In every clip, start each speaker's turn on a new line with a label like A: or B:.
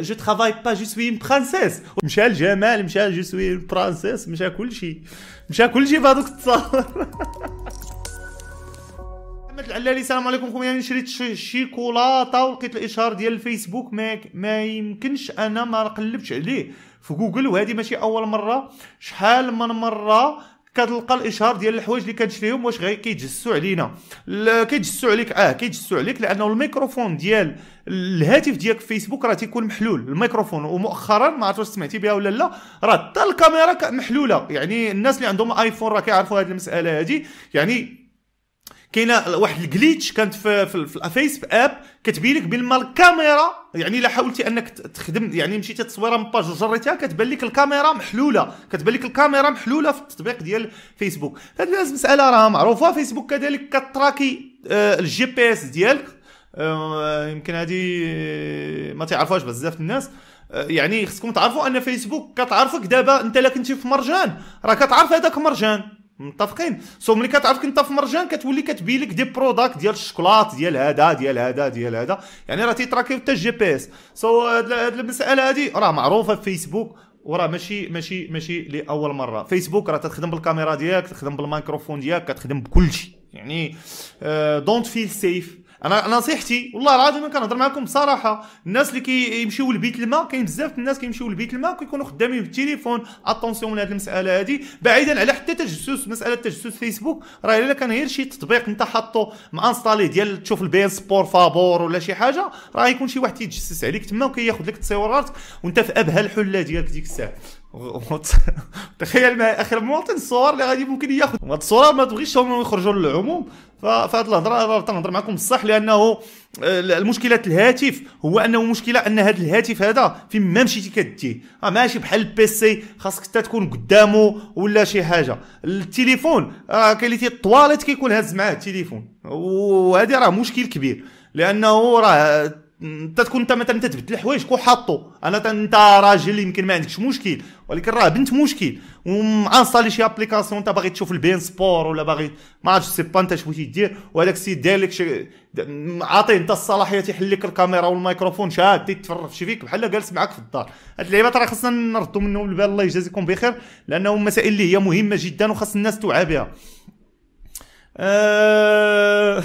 A: je travaille pas je suis princesse مشى الجمال مشى je suis princesse مشى كلشي. مشى كلشي في هذوك التصاور. محمد العلالي السلام عليكم خويا. شريت شيكولاتة ولقيت الإشهار ديال الفيسبوك. ما ما يمكنش أنا ما قلبتش عليه. في جوجل وهذه ماشي أول مرة. شحال من مرة كتلقى الإشهار ديال الحوايج اللي كنشريهم واش غير كيتجسسوا علينا. كيتجسسوا عليك آه كيتجسسوا عليك لأنه الميكروفون ديال الهاتف ديالك في فيسبوك راه تيكون محلول. الميكروفون ومؤخرا ما عرفت واش سمعتي بها ولا لا راه حتى الكاميرا محلولة. يعني الناس اللي عندهم iPhone راه كيعرفوا هذه المسألة هذه يعني كاينة واحد ال glitch كانت في في, في الفيس اب كتبين لك بين الكاميرا يعني إلا حاولتي أنك تخدم يعني مشيتي تصويرة من page وجريتها كتبان لك الكاميرا محلولة كتبان لك الكاميرا محلولة في التطبيق ديال فيسبوك. هذه المساله راه معروفة فيسبوك كذلك كتراكي آه، ال GPS ديالك. آه، يمكن هذه ما تعرفوهاش بزاف الناس. آه، يعني خصكم تعرفوا أن فيسبوك كتعرفك دابا أنت الا كنتي في مرجان راه كتعرف هذاك مرجان. متفقين. so ملي كتعرف انت في مرجان كتولي كتبين لك des products ديال الشوكولات ديال هذا ديال هذا ديال هذا. يعني راه تيتراكيو حتى ال GPS. so هاد المسألة هادي راه معروفة في فيسبوك وراه ماشي ماشي ماشي لأول مرة. فيسبوك راه تخدم بالكاميرا ديالك تخدم بالميكروفون ديالك كتخدم بكل شيء. يعني don't feel safe أنا نصيحتي والله العظيم كنهضر معكم بصراحة الناس اللي كيمشيو لبيت الماء كاين بزاف الناس كيمشيو لبيت الماء كيكونوا خدامين بالتليفون. attention من هذه المسألة هذه بعيدا على حتى تجسس مسألة تجسس فيسبوك راه إلا كان غير شي تطبيق أنت حاطو مانستالي ديال تشوف ال beIN Sport فابور ولا شي حاجة راه يكون شي واحد تيتجسس عليك تما وكياخذ لك التصويرات وأنت في أبهى الحلة ديالك ديك الساعة. تخيل معي آخر المواطن الصور اللي غادي ممكن ياخذ. هاد الصور ما تبغيش يخرجوا للعموم. فهاد الهضره تنهضر معكم بصح لأنه آه، المشكلة الهاتف هو أنه مشكلة أن هذا الهاتف هذا فين ما مشيتي كديه آه ماشي بحال البيسي خاصك حتى تكون قدامه ولا شي حاجة. التليفون راه كاين اللي الطواليت كيكون هاز معاه التليفون وهذه راه مشكل كبير. لأنه راه انت تكون انت مثلا تتبدل الحوايج كون حاطو. أنا انت راجل يمكن ما عندكش مشكل. ولكن راه بنت مشكل. ومانستالي شي application انت باغي تشوف ال beIN Sport ولا باغي ما عرفتش sais pas انت اش بغيتي دير. وهذاك السيد داير لك عاطيه انت الصلاحية تيحل لك الكاميرا والميكروفون شاد تيتفرج شي فيك بحال جالس معاك في الدار. هاد اللعيبات راه خصنا نردوا منهم البال الله يجازيكم بخير لأنه مسائل اللي هي مهمة جدا وخاص الناس توعى بها. أه...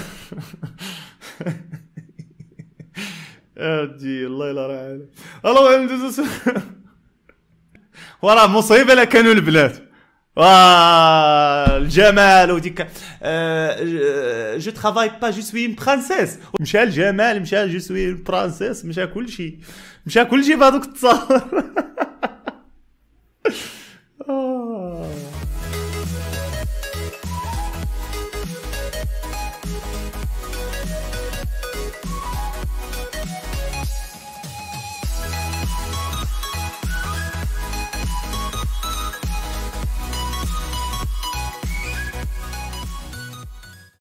A: أجي الله يلا عليك. الله ندوزو وراه مصيبة لا كانوا واه الجمال وديك. je travaille pas je suis princesse مشى الجمال مشى je suis princesse مشى كلشي. مشى كلشي في هذوك التصاور.